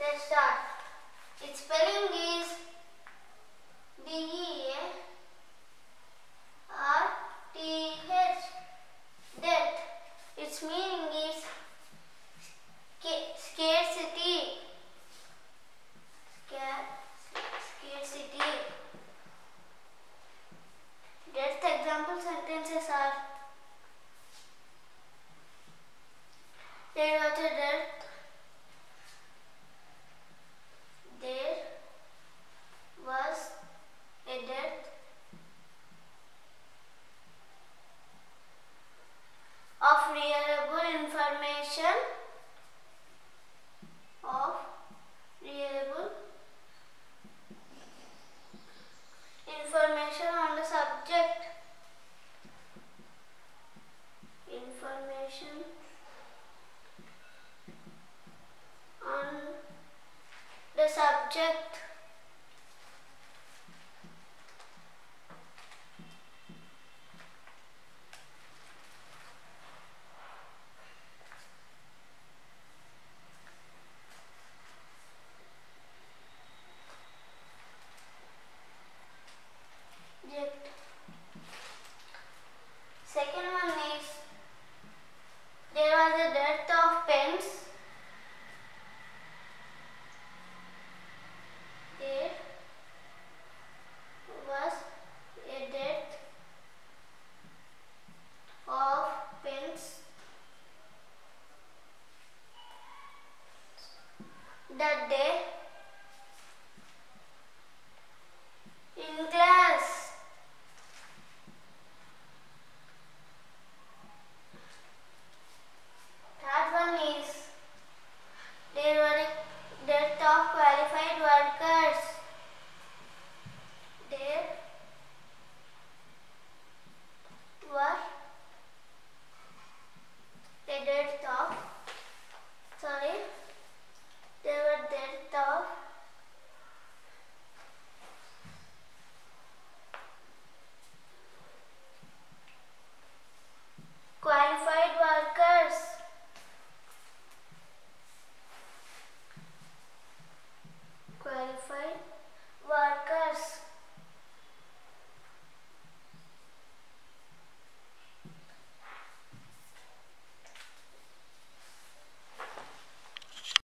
Let's start. Its spelling is D E A R T H. Dearth. Its meaning is scarcity. Scarcity. Dearth example sentences are. There was that day in class. that one is they were dearth of qualified workers.